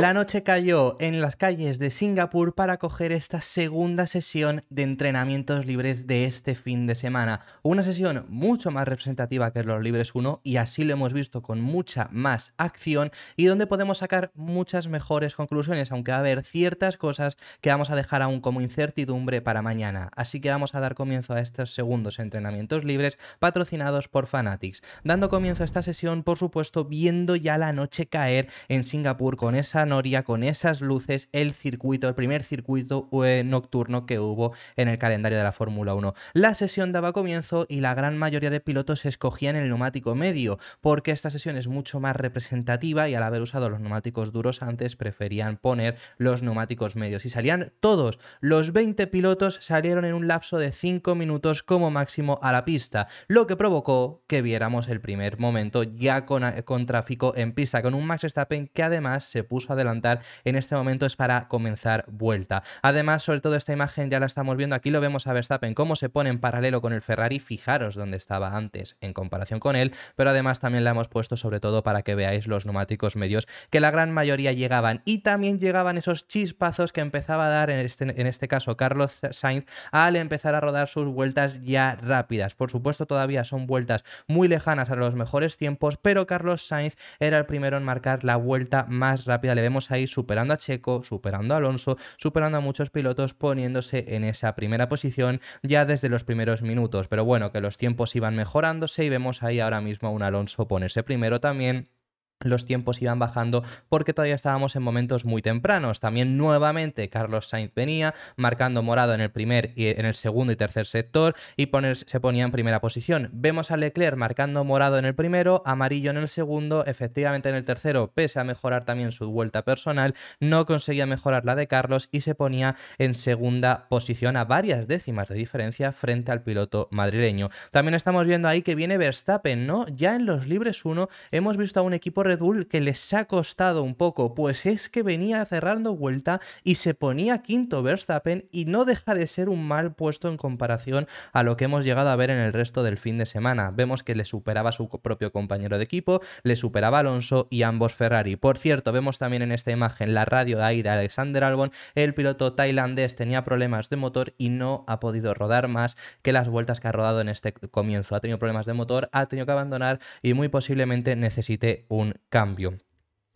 La noche cayó en las calles de Singapur para coger esta segunda sesión de entrenamientos libres de este fin de semana. Una sesión mucho más representativa que los libres 1 y así lo hemos visto con mucha más acción y donde podemos sacar muchas mejores conclusiones, aunque va a haber ciertas cosas que vamos a dejar aún como incertidumbre para mañana. Así que vamos a dar comienzo a estos segundos entrenamientos libres patrocinados por Fanatics. Dando comienzo a esta sesión, por supuesto, viendo ya la noche caer en Singapur con esa Noria con esas luces el circuito, el primer circuito eh, nocturno que hubo en el calendario de la Fórmula 1. La sesión daba comienzo y la gran mayoría de pilotos escogían el neumático medio, porque esta sesión es mucho más representativa y al haber usado los neumáticos duros antes preferían poner los neumáticos medios. Y salían todos, los 20 pilotos salieron en un lapso de 5 minutos como máximo a la pista, lo que provocó que viéramos el primer momento ya con, con tráfico en pista, con un Max Verstappen que además se puso adelantar en este momento es para comenzar vuelta. Además, sobre todo esta imagen ya la estamos viendo, aquí lo vemos a Verstappen cómo se pone en paralelo con el Ferrari, fijaros dónde estaba antes en comparación con él, pero además también la hemos puesto sobre todo para que veáis los neumáticos medios que la gran mayoría llegaban y también llegaban esos chispazos que empezaba a dar en este, en este caso Carlos Sainz al empezar a rodar sus vueltas ya rápidas. Por supuesto todavía son vueltas muy lejanas a los mejores tiempos, pero Carlos Sainz era el primero en marcar la vuelta más rápida vemos ahí superando a Checo, superando a Alonso, superando a muchos pilotos, poniéndose en esa primera posición ya desde los primeros minutos. Pero bueno, que los tiempos iban mejorándose y vemos ahí ahora mismo a un Alonso ponerse primero también los tiempos iban bajando porque todavía estábamos en momentos muy tempranos. También nuevamente Carlos Sainz venía marcando morado en el primer y en el segundo y tercer sector y se ponía en primera posición. Vemos a Leclerc marcando morado en el primero, amarillo en el segundo, efectivamente en el tercero, pese a mejorar también su vuelta personal, no conseguía mejorar la de Carlos y se ponía en segunda posición a varias décimas de diferencia frente al piloto madrileño. También estamos viendo ahí que viene Verstappen, ¿no? Ya en los libres 1 hemos visto a un equipo Red Bull que les ha costado un poco, pues es que venía cerrando vuelta y se ponía quinto Verstappen y no deja de ser un mal puesto en comparación a lo que hemos llegado a ver en el resto del fin de semana. Vemos que le superaba su propio compañero de equipo, le superaba Alonso y ambos Ferrari. Por cierto, vemos también en esta imagen la radio de ahí de Alexander Albon, el piloto tailandés tenía problemas de motor y no ha podido rodar más que las vueltas que ha rodado en este comienzo. Ha tenido problemas de motor, ha tenido que abandonar y muy posiblemente necesite un cambio.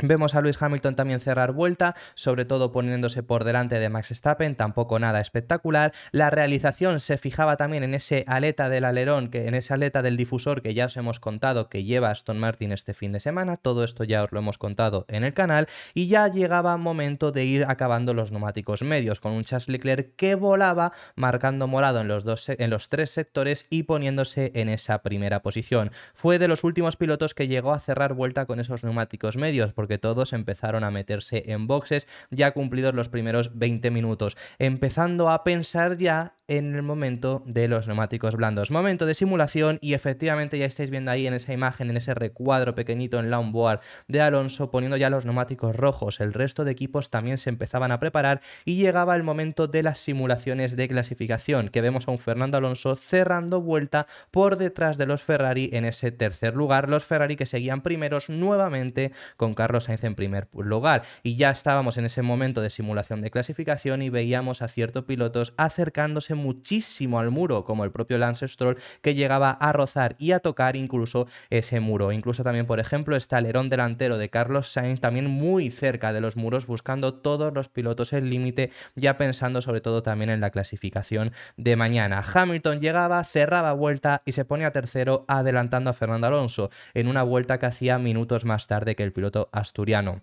Vemos a Luis Hamilton también cerrar vuelta, sobre todo poniéndose por delante de Max Verstappen, tampoco nada espectacular. La realización se fijaba también en ese aleta del alerón, que en esa aleta del difusor que ya os hemos contado que lleva Aston Martin este fin de semana. Todo esto ya os lo hemos contado en el canal y ya llegaba momento de ir acabando los neumáticos medios con un Charles Leclerc que volaba marcando morado en los dos en los tres sectores y poniéndose en esa primera posición. Fue de los últimos pilotos que llegó a cerrar vuelta con esos neumáticos medios que todos empezaron a meterse en boxes ya cumplidos los primeros 20 minutos, empezando a pensar ya en el momento de los neumáticos blandos. Momento de simulación y efectivamente ya estáis viendo ahí en esa imagen, en ese recuadro pequeñito en la onboard de Alonso poniendo ya los neumáticos rojos. El resto de equipos también se empezaban a preparar y llegaba el momento de las simulaciones de clasificación, que vemos a un Fernando Alonso cerrando vuelta por detrás de los Ferrari en ese tercer lugar. Los Ferrari que seguían primeros nuevamente con Carlos Sainz en primer lugar. Y ya estábamos en ese momento de simulación de clasificación y veíamos a ciertos pilotos acercándose muchísimo al muro, como el propio Lance Stroll, que llegaba a rozar y a tocar incluso ese muro. Incluso también, por ejemplo, está alerón delantero de Carlos Sainz, también muy cerca de los muros, buscando todos los pilotos el límite, ya pensando sobre todo también en la clasificación de mañana. Hamilton llegaba, cerraba vuelta y se ponía tercero, adelantando a Fernando Alonso en una vuelta que hacía minutos más tarde que el piloto asturiano.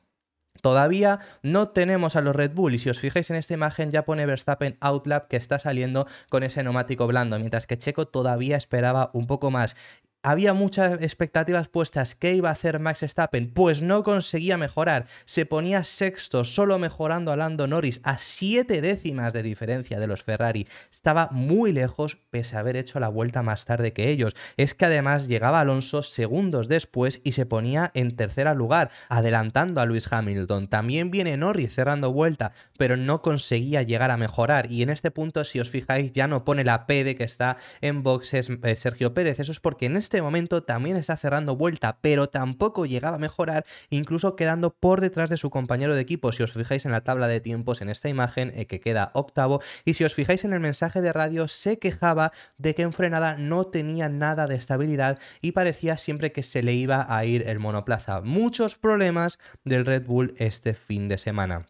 Todavía no tenemos a los Red Bull y si os fijáis en esta imagen ya pone Verstappen Outlap que está saliendo con ese neumático blando, mientras que Checo todavía esperaba un poco más había muchas expectativas puestas. ¿Qué iba a hacer Max Verstappen? Pues no conseguía mejorar. Se ponía sexto, solo mejorando a Lando Norris a siete décimas de diferencia de los Ferrari. Estaba muy lejos, pese a haber hecho la vuelta más tarde que ellos. Es que además llegaba Alonso segundos después y se ponía en tercer lugar, adelantando a Luis Hamilton. También viene Norris cerrando vuelta, pero no conseguía llegar a mejorar. Y en este punto, si os fijáis, ya no pone la P de que está en boxes eh, Sergio Pérez. Eso es porque en este este momento también está cerrando vuelta, pero tampoco llegaba a mejorar, incluso quedando por detrás de su compañero de equipo. Si os fijáis en la tabla de tiempos en esta imagen, eh, que queda octavo, y si os fijáis en el mensaje de radio, se quejaba de que en frenada no tenía nada de estabilidad y parecía siempre que se le iba a ir el monoplaza. Muchos problemas del Red Bull este fin de semana.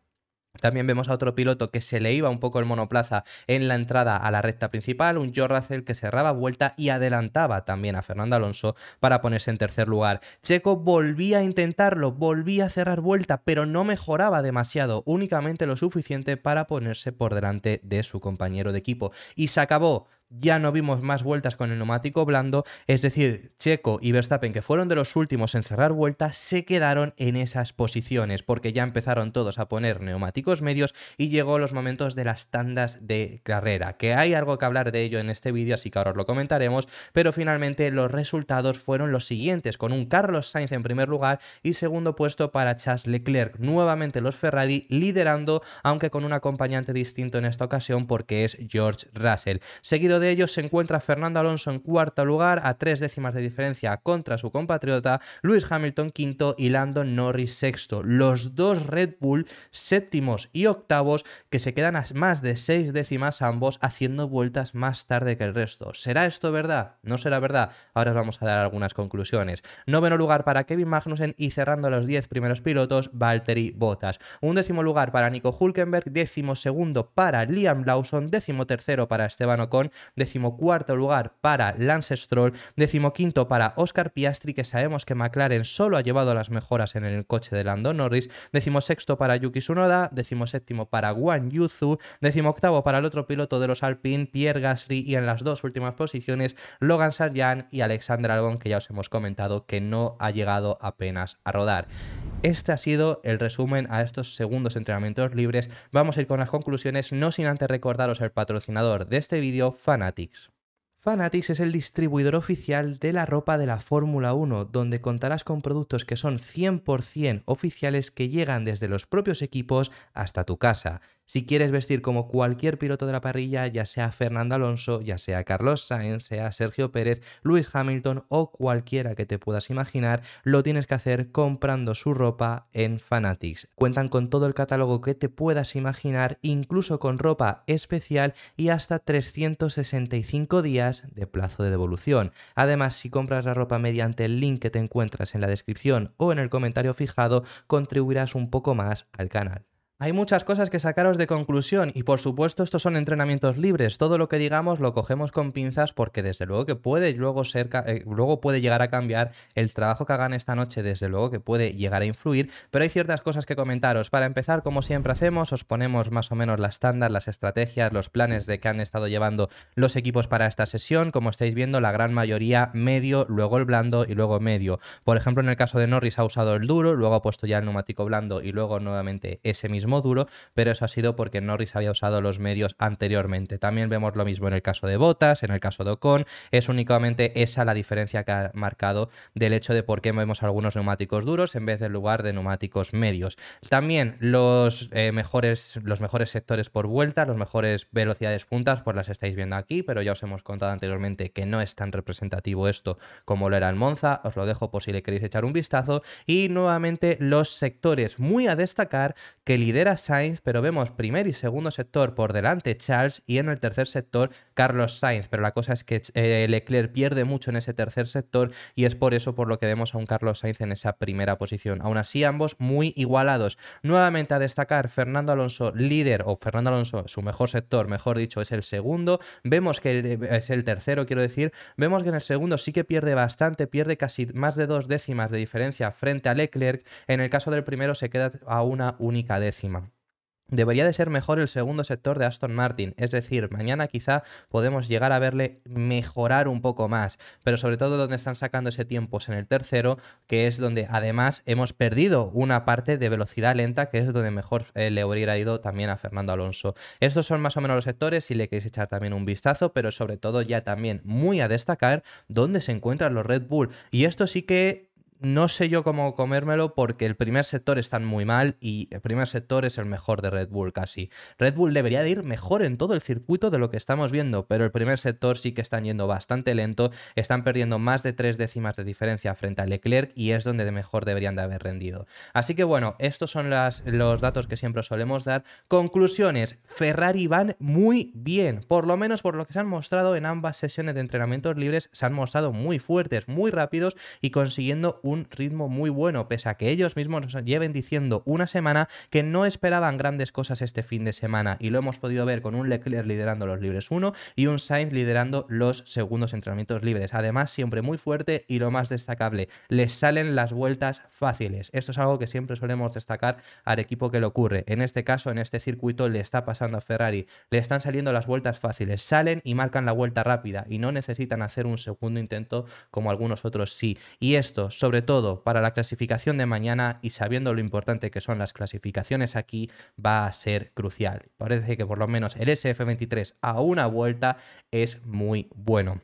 También vemos a otro piloto que se le iba un poco el monoplaza en la entrada a la recta principal, un George Russell que cerraba vuelta y adelantaba también a Fernando Alonso para ponerse en tercer lugar. Checo volvía a intentarlo, volvía a cerrar vuelta, pero no mejoraba demasiado, únicamente lo suficiente para ponerse por delante de su compañero de equipo. Y se acabó ya no vimos más vueltas con el neumático blando, es decir, Checo y Verstappen, que fueron de los últimos en cerrar vueltas, se quedaron en esas posiciones, porque ya empezaron todos a poner neumáticos medios y llegó los momentos de las tandas de carrera, que hay algo que hablar de ello en este vídeo, así que ahora os lo comentaremos, pero finalmente los resultados fueron los siguientes, con un Carlos Sainz en primer lugar y segundo puesto para Charles Leclerc, nuevamente los Ferrari liderando, aunque con un acompañante distinto en esta ocasión porque es George Russell, seguido de ellos se encuentra Fernando Alonso en cuarto lugar, a tres décimas de diferencia contra su compatriota, Lewis Hamilton quinto y Lando Norris sexto. Los dos Red Bull séptimos y octavos que se quedan a más de seis décimas ambos haciendo vueltas más tarde que el resto. ¿Será esto verdad? ¿No será verdad? Ahora os vamos a dar algunas conclusiones. Noveno lugar para Kevin Magnussen y cerrando los diez primeros pilotos, Valtteri Bottas. Un décimo lugar para Nico Hulkenberg, décimo segundo para Liam Lawson, décimo tercero para Esteban Ocon, decimocuarto lugar para Lance Stroll, decimoquinto para Oscar Piastri, que sabemos que McLaren solo ha llevado las mejoras en el coche de Lando Norris, decimosexto para Yuki Tsunoda, decimoséptimo para Wang Yuzu, decimoctavo para el otro piloto de los Alpine, Pierre Gasly, y en las dos últimas posiciones Logan Sargent y Alexander Albon, que ya os hemos comentado que no ha llegado apenas a rodar. Este ha sido el resumen a estos segundos entrenamientos libres. Vamos a ir con las conclusiones, no sin antes recordaros el patrocinador de este vídeo, Fanatics. Fanatics es el distribuidor oficial de la ropa de la Fórmula 1, donde contarás con productos que son 100% oficiales que llegan desde los propios equipos hasta tu casa. Si quieres vestir como cualquier piloto de la parrilla, ya sea Fernando Alonso, ya sea Carlos Sainz, sea Sergio Pérez, Luis Hamilton o cualquiera que te puedas imaginar, lo tienes que hacer comprando su ropa en Fanatics. Cuentan con todo el catálogo que te puedas imaginar, incluso con ropa especial y hasta 365 días de plazo de devolución. Además, si compras la ropa mediante el link que te encuentras en la descripción o en el comentario fijado, contribuirás un poco más al canal. Hay muchas cosas que sacaros de conclusión y por supuesto estos son entrenamientos libres. Todo lo que digamos lo cogemos con pinzas porque desde luego que puede luego ser eh, luego puede llegar a cambiar el trabajo que hagan esta noche, desde luego que puede llegar a influir, pero hay ciertas cosas que comentaros. Para empezar, como siempre hacemos, os ponemos más o menos la estándar, las estrategias, los planes de que han estado llevando los equipos para esta sesión. Como estáis viendo, la gran mayoría medio, luego el blando y luego medio. Por ejemplo, en el caso de Norris ha usado el duro, luego ha puesto ya el neumático blando y luego nuevamente ese mismo duro, pero eso ha sido porque Norris había usado los medios anteriormente. También vemos lo mismo en el caso de Bottas, en el caso de Ocon, es únicamente esa la diferencia que ha marcado del hecho de por qué vemos algunos neumáticos duros en vez del lugar de neumáticos medios. También los, eh, mejores, los mejores sectores por vuelta, los mejores velocidades puntas, pues las estáis viendo aquí, pero ya os hemos contado anteriormente que no es tan representativo esto como lo era en Monza, os lo dejo por si le queréis echar un vistazo. Y nuevamente los sectores muy a destacar que lidera Sainz, pero vemos primer y segundo sector por delante Charles y en el tercer sector Carlos Sainz. Pero la cosa es que eh, Leclerc pierde mucho en ese tercer sector y es por eso por lo que vemos a un Carlos Sainz en esa primera posición. Aún así, ambos muy igualados. Nuevamente a destacar Fernando Alonso, líder, o Fernando Alonso, su mejor sector, mejor dicho, es el segundo. Vemos que es el tercero, quiero decir. Vemos que en el segundo sí que pierde bastante, pierde casi más de dos décimas de diferencia frente a Leclerc. En el caso del primero se queda a una única décima. Debería de ser mejor el segundo sector de Aston Martin, es decir, mañana quizá podemos llegar a verle mejorar un poco más, pero sobre todo donde están sacando ese tiempo es en el tercero, que es donde además hemos perdido una parte de velocidad lenta, que es donde mejor eh, le hubiera ido también a Fernando Alonso. Estos son más o menos los sectores, si le queréis echar también un vistazo, pero sobre todo ya también muy a destacar dónde se encuentran los Red Bull. Y esto sí que no sé yo cómo comérmelo porque el primer sector está muy mal y el primer sector es el mejor de Red Bull casi. Red Bull debería de ir mejor en todo el circuito de lo que estamos viendo, pero el primer sector sí que están yendo bastante lento, están perdiendo más de tres décimas de diferencia frente a Leclerc y es donde de mejor deberían de haber rendido. Así que bueno, estos son los datos que siempre solemos dar. Conclusiones, Ferrari van muy bien, por lo menos por lo que se han mostrado en ambas sesiones de entrenamientos libres, se han mostrado muy fuertes, muy rápidos y consiguiendo un ritmo muy bueno, pese a que ellos mismos nos lleven diciendo una semana que no esperaban grandes cosas este fin de semana y lo hemos podido ver con un Leclerc liderando los libres 1 y un Sainz liderando los segundos entrenamientos libres. Además, siempre muy fuerte y lo más destacable, les salen las vueltas fáciles. Esto es algo que siempre solemos destacar al equipo que le ocurre. En este caso, en este circuito, le está pasando a Ferrari. Le están saliendo las vueltas fáciles, salen y marcan la vuelta rápida y no necesitan hacer un segundo intento como algunos otros sí. Y esto, sobre sobre todo para la clasificación de mañana y sabiendo lo importante que son las clasificaciones aquí, va a ser crucial. Parece que por lo menos el SF23 a una vuelta es muy bueno.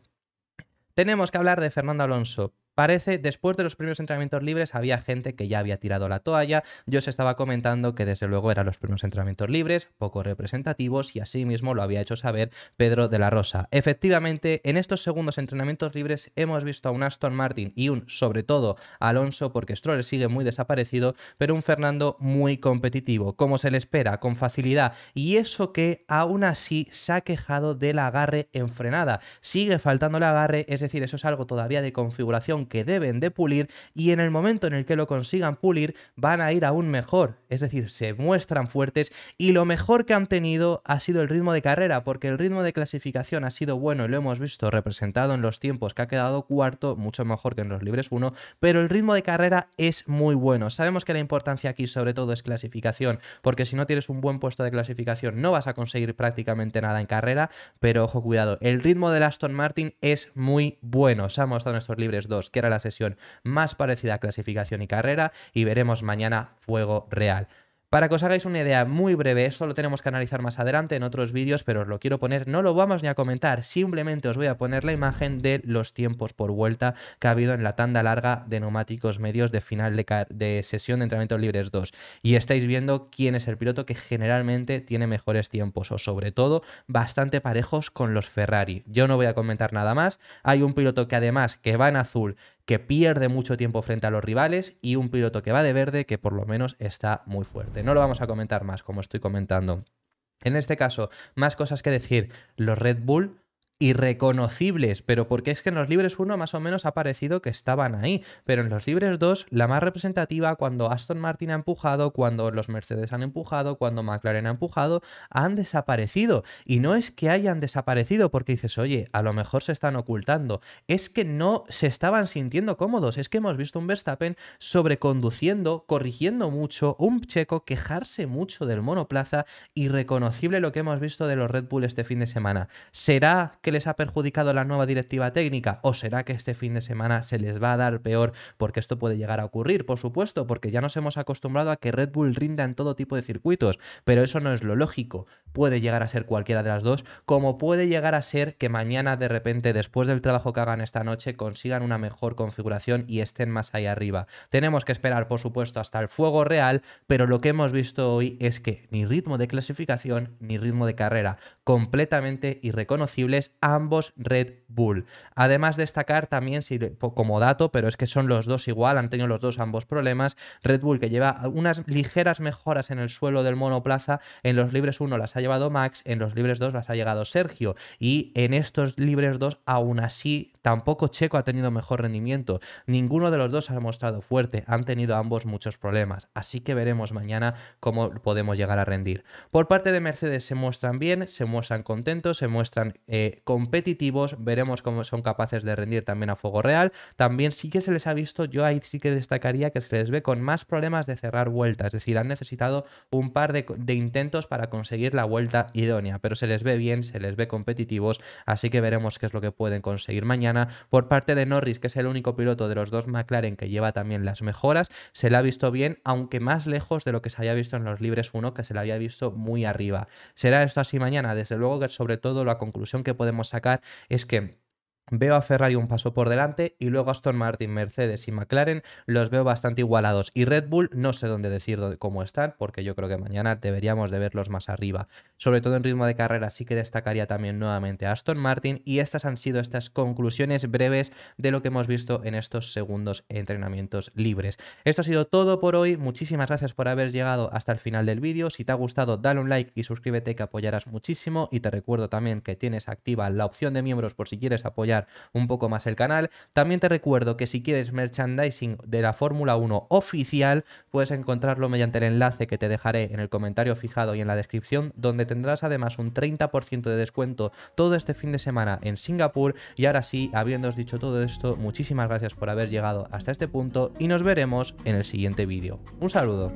Tenemos que hablar de Fernando Alonso. Parece, después de los primeros entrenamientos libres, había gente que ya había tirado la toalla. Yo se estaba comentando que desde luego eran los primeros entrenamientos libres, poco representativos, y así mismo lo había hecho saber Pedro de la Rosa. Efectivamente, en estos segundos entrenamientos libres hemos visto a un Aston Martin y un, sobre todo, Alonso, porque Stroll sigue muy desaparecido, pero un Fernando muy competitivo, como se le espera, con facilidad. Y eso que aún así se ha quejado del agarre en frenada. Sigue faltando el agarre, es decir, eso es algo todavía de configuración que deben de pulir y en el momento en el que lo consigan pulir van a ir aún mejor, es decir, se muestran fuertes y lo mejor que han tenido ha sido el ritmo de carrera, porque el ritmo de clasificación ha sido bueno y lo hemos visto representado en los tiempos que ha quedado cuarto, mucho mejor que en los libres 1, pero el ritmo de carrera es muy bueno. Sabemos que la importancia aquí sobre todo es clasificación, porque si no tienes un buen puesto de clasificación no vas a conseguir prácticamente nada en carrera, pero ojo cuidado, el ritmo del Aston Martin es muy bueno, se ha mostrado en estos libres 2 que era la sesión más parecida a clasificación y carrera, y veremos mañana fuego real. Para que os hagáis una idea muy breve, esto lo tenemos que analizar más adelante en otros vídeos, pero os lo quiero poner, no lo vamos ni a comentar, simplemente os voy a poner la imagen de los tiempos por vuelta que ha habido en la tanda larga de neumáticos medios de final de, sesión de entrenamiento libres 2. Y estáis viendo quién es el piloto que generalmente tiene mejores tiempos, o sobre todo bastante parejos con los Ferrari. Yo no voy a comentar nada más, hay un piloto que además que va en azul, que pierde mucho tiempo frente a los rivales y un piloto que va de verde que por lo menos está muy fuerte. No lo vamos a comentar más como estoy comentando. En este caso, más cosas que decir. Los Red Bull irreconocibles, pero porque es que en los libres 1 más o menos ha parecido que estaban ahí, pero en los libres 2 la más representativa cuando Aston Martin ha empujado, cuando los Mercedes han empujado, cuando McLaren ha empujado, han desaparecido. Y no es que hayan desaparecido porque dices, oye, a lo mejor se están ocultando, es que no se estaban sintiendo cómodos, es que hemos visto un Verstappen sobreconduciendo, corrigiendo mucho, un checo quejarse mucho del monoplaza, irreconocible lo que hemos visto de los Red Bull este fin de semana. ¿Será que les ha perjudicado la nueva directiva técnica? ¿O será que este fin de semana se les va a dar peor? Porque esto puede llegar a ocurrir, por supuesto, porque ya nos hemos acostumbrado a que Red Bull rinda en todo tipo de circuitos, pero eso no es lo lógico. Puede llegar a ser cualquiera de las dos, como puede llegar a ser que mañana de repente, después del trabajo que hagan esta noche, consigan una mejor configuración y estén más ahí arriba. Tenemos que esperar, por supuesto, hasta el fuego real, pero lo que hemos visto hoy es que ni ritmo de clasificación ni ritmo de carrera, completamente irreconocibles ambos Red Bull. Además, destacar también, como dato, pero es que son los dos igual, han tenido los dos ambos problemas, Red Bull que lleva unas ligeras mejoras en el suelo del monoplaza, en los libres 1 las ha llevado Max, en los libres 2 las ha llegado Sergio, y en estos libres 2 aún así tampoco Checo ha tenido mejor rendimiento, ninguno de los dos ha mostrado fuerte, han tenido ambos muchos problemas, así que veremos mañana cómo podemos llegar a rendir. Por parte de Mercedes se muestran bien, se muestran contentos, se muestran eh, competitivos, veremos cómo son capaces de rendir también a fuego real. También sí que se les ha visto, yo ahí sí que destacaría que se les ve con más problemas de cerrar vueltas, es decir, han necesitado un par de, de intentos para conseguir la vuelta idónea, pero se les ve bien, se les ve competitivos, así que veremos qué es lo que pueden conseguir mañana. Por parte de Norris, que es el único piloto de los dos McLaren que lleva también las mejoras, se le ha visto bien, aunque más lejos de lo que se había visto en los libres 1, que se le había visto muy arriba. ¿Será esto así mañana? Desde luego que sobre todo la conclusión que podemos sacar es que Veo a Ferrari un paso por delante y luego Aston Martin, Mercedes y McLaren los veo bastante igualados. Y Red Bull no sé dónde decir cómo están porque yo creo que mañana deberíamos de verlos más arriba. Sobre todo en ritmo de carrera sí que destacaría también nuevamente a Aston Martin y estas han sido estas conclusiones breves de lo que hemos visto en estos segundos entrenamientos libres. Esto ha sido todo por hoy. Muchísimas gracias por haber llegado hasta el final del vídeo. Si te ha gustado dale un like y suscríbete que apoyarás muchísimo y te recuerdo también que tienes activa la opción de miembros por si quieres apoyar un poco más el canal. También te recuerdo que si quieres merchandising de la Fórmula 1 oficial, puedes encontrarlo mediante el enlace que te dejaré en el comentario fijado y en la descripción, donde tendrás además un 30% de descuento todo este fin de semana en Singapur. Y ahora sí, habiéndoos dicho todo esto, muchísimas gracias por haber llegado hasta este punto y nos veremos en el siguiente vídeo. Un saludo.